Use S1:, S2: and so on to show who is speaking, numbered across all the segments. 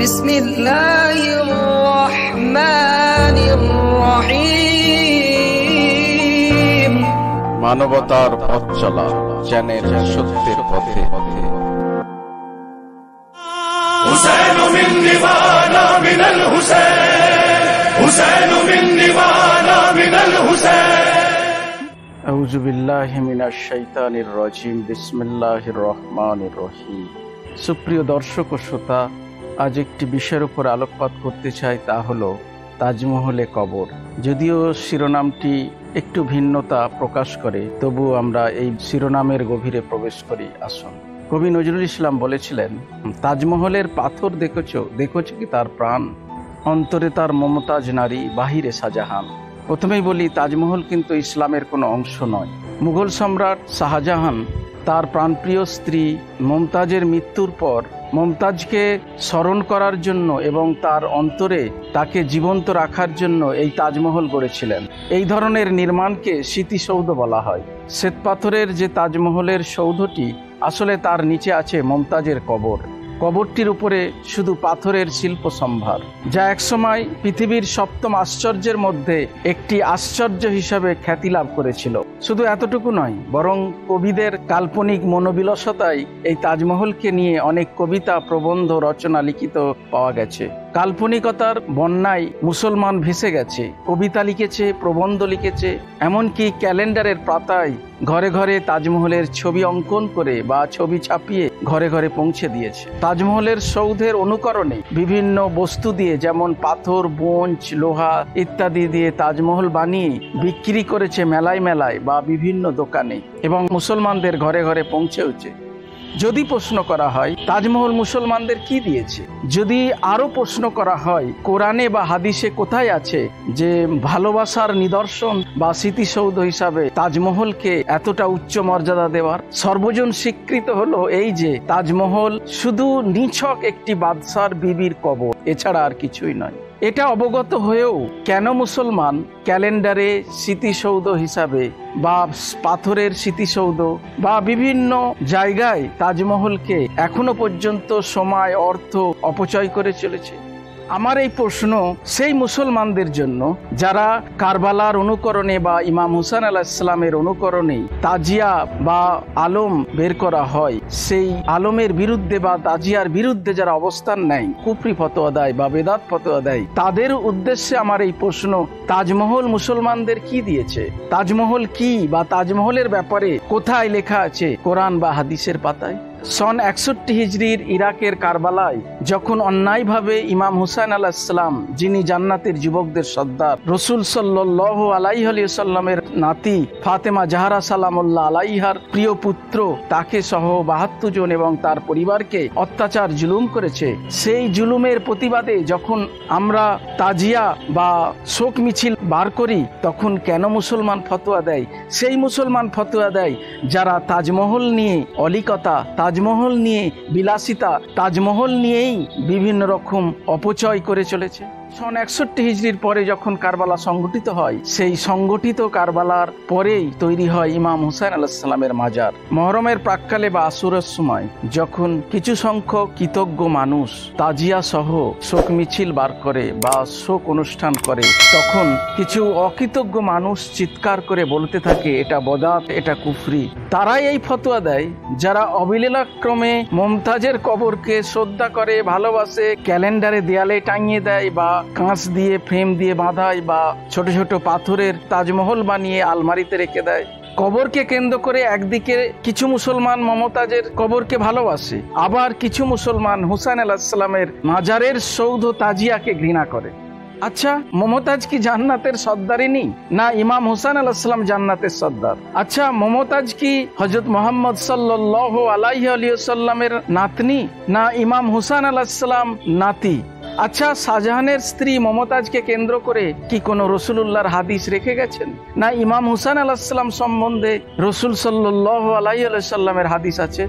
S1: بسم الله الرحمن الرحيم
S2: মানবতার পথ চলা চ্যানেল সত্যের পথে
S3: حسين مني وانا من الحسين حسين مني وانا من الحسين
S2: أعوذ بالله من الشيطان الرجيم بسم الله الرحمن الرحيم সুপ্রিয় দর্শক ও শ্রোতা আজ একটি বিষয়ের উপর আলোকপাত করতে চাই তা হলো তাজমহলে কবর। যদিও শিরোনামটি একটু ভিন্নতা প্রকাশ করে তবু আমরা এই শিরোনামের গভীরে প্রবেশ করি, আসুন। কবি নজরুল ইসলাম বলেছিলেন, তাজমহলের পাথর দেখেছ দেখেছ কি তার প্রাণ? অন্তরে তার মমতাজ নারী, বাহিরে শাহজাহান। প্রথমেই বলি, তাজমহল কিন্তু ইসলামের কোনো অংশ নয়। মুঘল সম্রাট শাহজাহান তার প্রাণপ্রিয় স্ত্রী মমতাজের মৃত্যুর পর মমতাজকে স্মরণ করার জন্য এবং তার অন্তরে তাকে জীবন্ত রাখার জন্য এই তাজমহল গড়েছিলেন। এই ধরনের নির্মাণকে স্মৃতিসৌধ বলা হয়। শ্বেতপাথরের যে তাজমহলের সৌধটি, আসলে তার নিচে আছে মমতাজের কবর। কবরটির উপরে শুধু পাথরের শিল্প সম্ভার, যা একসময় পৃথিবীর সপ্তম আশ্চর্যের মধ্যে একটি আশ্চর্য হিসাবে খ্যাতি লাভ করেছিল। শুধু এতটুকু নয়, বরং কবিদের কাল্পনিক মনোবিলসতায় এই তাজমহলকে নিয়ে অনেক কবিতা, প্রবন্ধ, রচনা লিখিত পাওয়া গেছে। কাল্পনিকতার বন্যায় মুসলমান ভেসে গেছে। কবিতা লিখেছে, প্রবন্ধ লিখেছে, এমনকি ক্যালেন্ডারের পাতায় ঘরে ঘরে তাজমহলের ছবি অঙ্কন করে বা ছবি ছাপিয়ে ঘরে ঘরে পৌঁছে দিয়েছে। তাজমহলের সৌধের অনুকরণে বিভিন্ন বস্তু দিয়ে যেমন পাথর বোঞ্চ লোহা ইত্যাদি দিয়ে তাজমহল বানিয়ে বিক্রি করেছে মেলায় মেলায় বা বিভিন্ন দোকানে এবং মুসলমানদের ঘরে ঘরে পৌঁছেওছে। যদি প্রশ্ন করা হয়, তাজমহল মুসলমানদের কি দিয়েছে? যদি আরও প্রশ্ন করা হয়, কোরআনে বা হাদিসে কোথায় আছে যে ভালোবাসার নিদর্শন বা স্মৃতিসৌধ হিসাবে তাজমহলকে এতটা উচ্চ মর্যাদা দেওয়ার? সর্বজন স্বীকৃত হলো এই যে তাজমহল শুধু নিছক একটি বাদশার বিবির কবর, এছাড়া আর কিছুই নয়। এটা অবগত হয়েও কেন মুসলমান ক্যালেন্ডারে স্মৃতিসৌধ হিসাবে বা পাথরের স্মৃতিসৌধ বা বিভিন্ন জায়গায় তাজমহলকে এখনও পর্যন্ত সময়, অর্থ অপচয় করে চলেছে? আমার এই প্রশ্ন সেই মুসলমানদের জন্য যারা কারবালার অনুকরণে বা ইমাম হুসান আলাহ ইসলামের অনুকরণে তাজিয়া বা আলম বের করা হয়, সেই আলমের বিরুদ্ধে বা তাজিয়ার বিরুদ্ধে যারা অবস্থান নেয় কুপরি ফতোয়া দেয় বা বেদাত ফতোয়া দেয়, তাদের উদ্দেশ্যে আমার এই প্রশ্ন, তাজমহল মুসলমানদের কি দিয়েছে? তাজমহল কি বা তাজমহলের ব্যাপারে কোথায় লেখা আছে কোরআন বা হাদিসের পাতায়? সন একষট্টি হিজড়ির ইরাকের কারবালায় যখন অন্যায়ভাবে ইমাম হুসাইন আলাহ ইসলাম যিনি জান্নাতের যুবকদের সর্দার, রসুল সাল্লাহ আলাইসাল্লামের নাতি ফাতেমা জাহারা সালামুল্লাহ আলাইহার প্রিয় পুত্র, তাকে সহ বাহাত্তর জন এবং তার পরিবারকে অত্যাচার জুলুম করেছে। সেই জুলুমের প্রতিবাদে যখন আমরা তাজিয়া বা শোক মিছিল বার করি, তখন কেন মুসলমান ফতোয়া দেয়? সেই মুসলমান ফতোয়া দেয় যারা তাজমহল নিয়ে অলিকতা তাজমহল নিয়ে বিলাসিতা তাজমহল নিয়েই বিভিন্ন রকম অপচয় করে চলেছে। সন একষট্টি হিজড়ির পরে যখন কারবালা সংগঠিত হয়, সেই সংগঠিত কারবালার পরেই তৈরি হয় ইমাম হুসাইন আলাহিসাল্লামের মাজার। মহরমের প্রাককালে বা আসুরের সময় যখন কিছু সংখ্যক কৃতজ্ঞ মানুষ তাজিয়া সহ শোক মিছিল বার করে বা শোক অনুষ্ঠান করে, তখন কিছু অকৃতজ্ঞ মানুষ চিৎকার করে বলতে থাকে, এটা বদাত, এটা কুফরি। তারাই এই ফতোয়া দেয়, যারা অবিলীলাক্রমে মমতাজের কবরকে শ্রদ্ধা করে, ভালোবাসে, ক্যালেন্ডারে দেয়ালে টাঙিয়ে দেয় বা কাঁচ দিয়ে, ফ্রেম দিয়ে বাঁধায় বা ছোট ছোট পাথরের তাজমহল বানিয়ে আলমারিতে রেখে দেয়। কবরকে কেন্দ্র করে একদিকে কিছু মুসলমান মমতাজের কবরকে ভালোবাসে, আবার কিছু মুসলমান হুসাইন আলাহিসাল্লামের মাজারের সৌধ তাজিয়াকে ঘৃণা করে। আচ্ছা মমতাজ কি জান্নাতের সর্দারিনী না? ইমাম হুসান আলাহিসাল্লাম জান্নাতের সর্দার আচ্ছা মমতাজ কি হজরত মোহাম্মদ সাল্লাহ আলাইহি আলিয়াল্লামের নাতনি? না, ইমাম হুসান আলাহিসাল্লাম নাতি। আচ্ছা শাহজাহানের স্ত্রী মমতাজকে কেন্দ্র করে কি কোনো রসুল্লাহর হাদিস রেখে গেছেন? না ইমাম হুসান আলাহিসাল্লাম সম্বন্ধে রসুল সাল্লাহ আলাই সাল্লামের হাদিস আছে?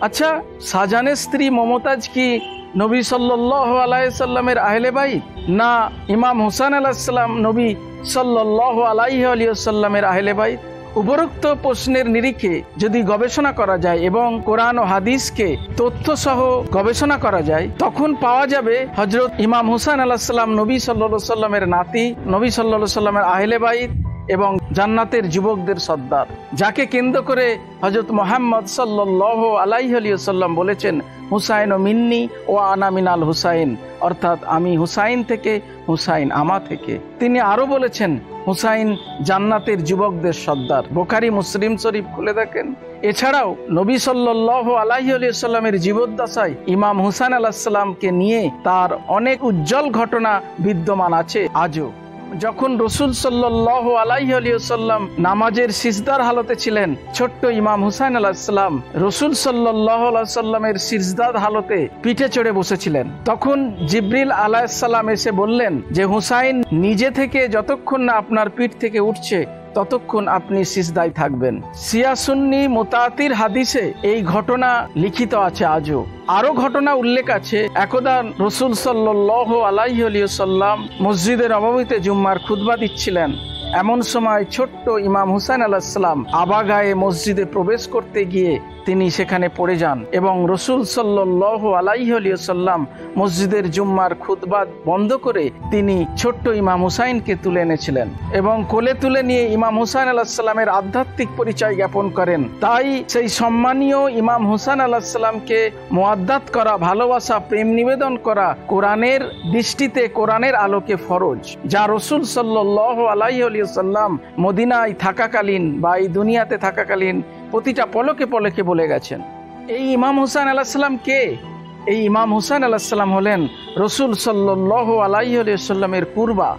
S2: আচ্ছা শাহজাহানের স্ত্রী মমতাজ কি নবী সাল্লাহ আলাইসাল্লামের আহলে বাই না ইমাম হুসান আলাহিসাল্লাম নবী সাল্লাহ আলাইহি আলিয়াল্লামের আহলে বাই উপরোক্ত প্রশ্নের নিরিখে যদি গবেষণা করা যায় এবং কোরআন ও হাদিসকে তথ্য সহ গবেষণা করা যায়, তখন পাওয়া যাবে হজরত ইমাম হুসাইন আল্লাহ সাল্লাম নবী সাল্লা সাল্লামের নাতি, নবী সাল্লা সাল্লামের আহলে এবং জান্নাতের যুবকদের সর্দার, যাকে কেন্দ্র করে হজরত মোহাম্মদ সাল্লাহ আলাইসাল্লাম বলেছেন, হুসাইন ও মিন্নি ও আনা মিনাল হুসাইন। অর্থাৎ আমি হুসাইন থেকে, হুসাইন আমা থেকে। তিনি আরও বলেছেন হুসাইন জান্নাতের যুবকদের সর্দার। বোখারি মুসলিম শরীফ খুলে দেখেন। এছাড়াও নবী সাল্লাহ আলিয়াল্লামের জীবদ্দশায় ইমাম হুসাইন আলাহিসাল্লামকে নিয়ে তার অনেক উজ্জ্বল ঘটনা বিদ্যমান আছে আজও। যখন রসুল সাল্লাহ আলাইসাল্লাম নামাজের সিজদার হালতে ছিলেন, ছোট্ট ইমাম হুসাইন আলাহিসাল্লাম রসুল সাল্লাহ সাল্লামের সিজদার হালতে পিঠে চড়ে বসেছিলেন। তখন জিব্রিল আলাহিসাল্লাম এসে বললেন যে, হুসাইন, নিজে থেকে যতক্ষণ না আপনার পিঠ থেকে উঠছে ততক্ষণ আপনি সিজদায় থাকবেন। সিয়াসুন্নি মোতাতির হাদিসে এই ঘটনা লিখিত আছে আজও। আরও ঘটনা উল্লেখ আছে। একদা রসুল সাল্লাহ আলাইসাল্লাম মসজিদের অবমিতে জুম্মার খুদবা দিচ্ছিলেন। এমন সময় ছোট্ট ইমাম হুসাইন আলাহিসাল্লাম আবাগায়ে মসজিদে প্রবেশ করতে গিয়ে তিনি সেখানে পড়ে যান এবং রসুল সাল্লাহ আলাইসাল্লাম মসজিদের জুম্মার খুদবাদ বন্ধ করে তিনি ছোট্ট ইমাম হুসাইনকে তুলে এনেছিলেন এবং কোলে তুলে নিয়ে ইমাম হুসাইন আলাহিসাল্লামের আধ্যাত্মিক পরিচয় জ্ঞাপন করেন। তাই সেই সম্মানীয় ইমাম হুসাইন আলাহিসাল্লামকে মোয়াদ্দাত করা, ভালোবাসা, প্রেম নিবেদন করা কোরআনের দৃষ্টিতে কোরআনের আলোকে ফরজ, যা রসুল সাল্লাহ আলাইসাল্লাম মদিনায় থাকাকালীন বা এই দুনিয়াতে থাকাকালীন প্রতিটা পলকে পলকে বলে গেছেন। এই ইমাম হুসান আলাহিসাল্লাম কে? এই ইমাম হুসান আলাহিসাল্লাম হলেন রসুল সাল্লাহ আলাইসাল্লামের কুরবা।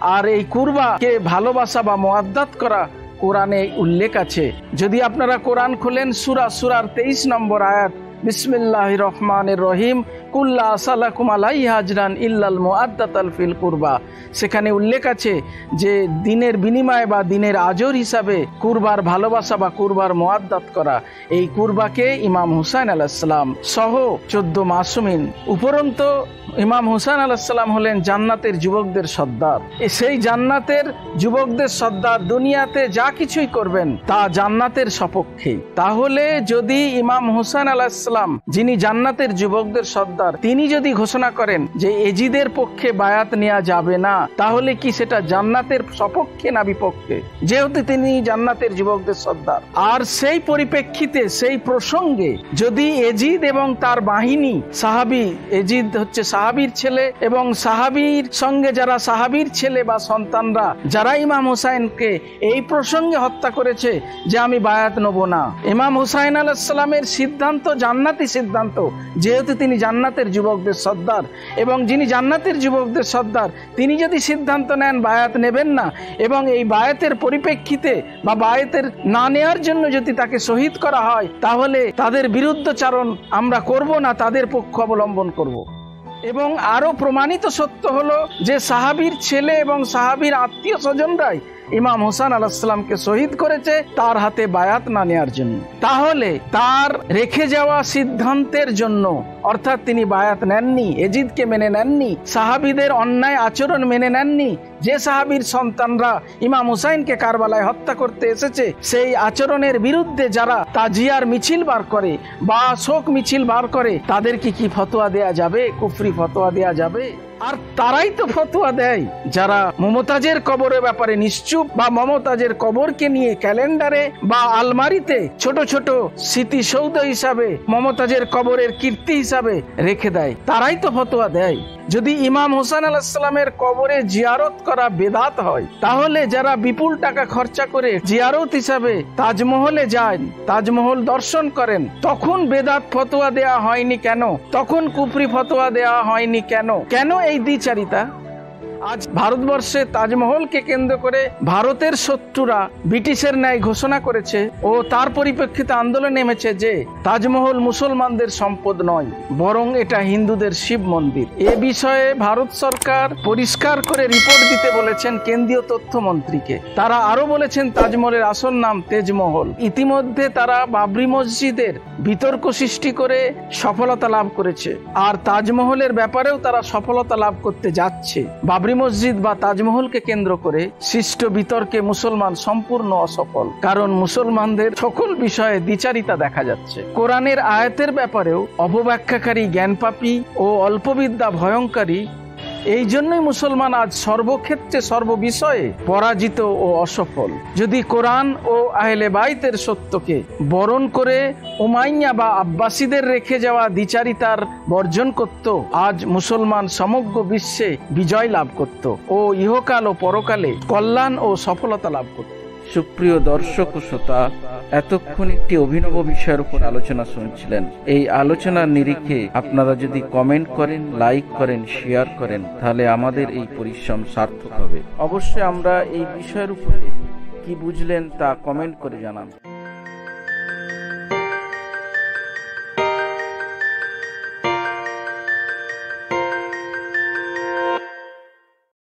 S2: আর এই কুরবাকে ভালোবাসা বা মোয়াদ্দাত করা কোরআনে উল্লেখ আছে। যদি আপনারা কোরআন খুলেন, সুরা সুরার তেইশ নম্বর আয়াত বিসমিল্লাহ রহমানের রহিম কুল্লা আসালাকুম আলাই হাজরান ইল্লাল মোয়াদ্দাত ফিল কুরবা। সেখানে উল্লেখ আছে যে দিনের বিনিময় বা দিনের আজর হিসাবে কুরবার ভালোবাসা বা কুরবার মোয়াদ্দাত করা। এই কুরবাকে ইমাম হুসাইন আলাহিসাল্লাম সহ চোদ্দ মাসুমিন উপরন্ত ইমাম হুসাইন আলাহিসাল্লাম হলেন জান্নাতের যুবকদের সর্দার। সেই জান্নাতের যুবকদের সর্দার দুনিয়াতে যা কিছুই করবেন, তা জান্নাতের সপক্ষে। তাহলে যদি ইমাম হুসাইন আলাহিসাল্লাম যিনি জান্নাতের যুবকদের সর্দার, তিনি যদি ঘোষণা করেন যে এজিদের পক্ষে বায়াত নেওয়া যাবে না, তাহলে কি সেটা জান্নাতের সপক্ষে না বিপক্ষে? যেহেতু তিনি জান্নাতের যুবকদের সর্দার। আর সেই পরিপ্রেক্ষিতে, সেই প্রসঙ্গে যদি এজিদ এবং তার বাহিনী, সাহাবি, এজিদ হচ্ছে সাহাবির ছেলে এবং সাহাবির সঙ্গে যারা সাহাবির ছেলে বা সন্তানরা, যারা ইমাম হুসাইনকে এই প্রসঙ্গে হত্যা করেছে যে আমি বায়াত নেব না ইমাম হুসাইন আলাহিসাল্লামের সিদ্ধান্ত জান্নাতি সিদ্ধান্ত, যেহেতু তিনি জান্নাতের যুবকদের সর্দার এবং যিনি জান্নাতের যুবকদের সর্দার, তিনি যদি সিদ্ধান্ত নেন বায়াত নেবেন না এবং এই বায়াতের পরিপ্রেক্ষিতে বা বায়াতের না নেওয়ার জন্য যদি তাকে শহীদ করা হয়, তাহলে তাদের বিরুদ্ধচারণ আমরা করব না, তাদের পক্ষ অবলম্বন করব। এবং আরও প্রমাণিত সত্য হলো যে সাহাবির ছেলে এবং সাহাবির আত্মীয় স্বজনরাই ইমাম হোসান আলাহিসামকে শহীদ করেছে তার হাতে বায়াত না নেওয়ার জন্য। তাহলে তার রেখে যাওয়া সিদ্ধান্তের জন্য অর্থাৎ তিনি বায়াত নেননি, এজিদকে মেনে নেননি, সাহাবিদের অন্যায় আচরণ মেনে নেননি। যে সাহাবির সন্তানরা ইমাম হুসাইনকে কারবালায় হত্যা করতে এসেছে, সেই আচরণের বিরুদ্ধে যারা তাজিয়ার মিছিল বার করে বা শোক মিছিল বার করে, তাদেরকে কি ফতোয়া দেয়া যাবে? কুফরি ফতোয়া দেয়া যাবে? আর তারাই তো ফতোয়া দেয়। যারা মমতাজের কবরের ব্যাপারে নিশ্চুপ বা মমতাজের কবরকে নিয়ে ক্যালেন্ডারে বা আলমারিতে ছোট ছোট স্মৃতিসৌধ হিসাবে মমতাজের কবরের কীর্তি হিসাবে রেখে দেয়, তারাই তো ফতোয়া দেয়। যদি ইমাম হোসেন আলাহিসাল্লামের কবরে জিয়ারত করা বেদাত হয়, তাহলে যারা বিপুল টাকা খরচা করে জিয়ারত হিসাবে তাজমহলে যান তাজমহল দর্শন করেন, তখন বেদাত ফতোয়া দেয়া হয়নি কেন? তখন কুফরি ফতোয়া দেয়া হয়নি কেন? কেন এই দ্বিচারিতা? আজ ভারতবর্ষে তাজমহলকে কেন্দ্র করে ভারতের শত্রুরা ব্রিটিশের ন্যায় ঘোষণা করেছে ও তার পরিপ্রেক্ষিতে আন্দোলন নেমেছে যে তাজমহল মুসলমানদের সম্পদ নয়, বরং এটা হিন্দুদের শিব মন্দির। এ বিষয়ে ভারত সরকার পরিষ্কার করে রিপোর্ট দিতে বলেছেন কেন্দ্রীয় তথ্যমন্ত্রীকে। তারা আরও বলেছেন, তাজমহলের আসল নাম তেজমহল। ইতিমধ্যে তারা বাবরি মসজিদের বিতর্ক সৃষ্টি করে সফলতা লাভ করেছে। আর তাজমহলের ব্যাপারেও তারা সফলতা লাভ করতে যাচ্ছে। বাবরি বাবরি মসজিদ বা তাজমহলকে কেন্দ্র করে সৃষ্ট বিতর্কে মুসলমান সম্পূর্ণ অসফল। কারণ মুসলমানদের সকল বিষয়ে দ্বিচারিতা দেখা যাচ্ছে। কোরআনের আয়াতের ব্যাপারেও অপব্যাখ্যাকারী জ্ঞানপাপী ও অল্পবিদ্যা ভয়ঙ্করী এই জন্যই মুসলমান আজ সর্বক্ষেত্রে সর্ববিষয়ে পরাজিত ও অসফল। যদি কোরআন ও আহলে বাইতের সত্যকে বরণ করে উমাইয়া বা আব্বাসীদের রেখে যাওয়া দ্বিচারিতার বর্জন করত, আজ মুসলমান সমগ্র বিশ্বে বিজয় লাভ করত ও ইহকাল ও পরকালে কল্যাণ ও সফলতা লাভ করত। সুপ্রিয় দর্শক ও শ্রোতা, এতক্ষণ একটি অভিনব বিষয়ের উপর আলোচনা শুনছিলেন। এই আলোচনার নিরিখে আপনারা যদি কমেন্ট করেন লাইক করেন শেয়ার করেন, তাহলে আমাদের এই পরিশ্রম সার্থক হবে। অবশ্যই আমরা এই বিষয়ের উপরে কি বুঝলেন তা কমেন্ট করে জানান।